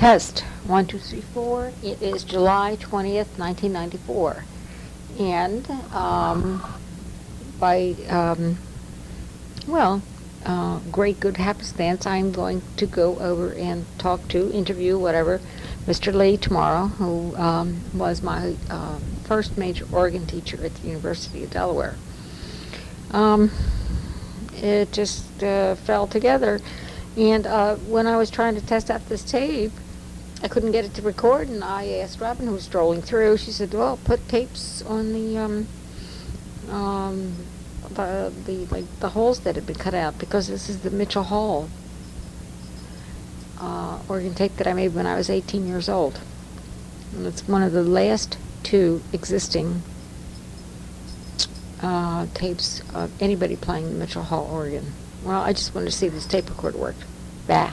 Test, one, two, three, four. It is July 20th, 1994. And um, by, um, well, uh, great good happenstance, I'm going to go over and talk to, interview, whatever, Mr. Lee tomorrow, who um, was my uh, first major organ teacher at the University of Delaware. Um, it just uh, fell together. And uh, when I was trying to test out this tape, I couldn't get it to record, and I asked Robin, who was strolling through. She said, "Well, put tapes on the um, um, the the like the holes that had been cut out because this is the Mitchell Hall uh, organ tape that I made when I was 18 years old, and it's one of the last two existing uh, tapes of anybody playing the Mitchell Hall organ. Well, I just wanted to see if this tape recorder worked. Bah.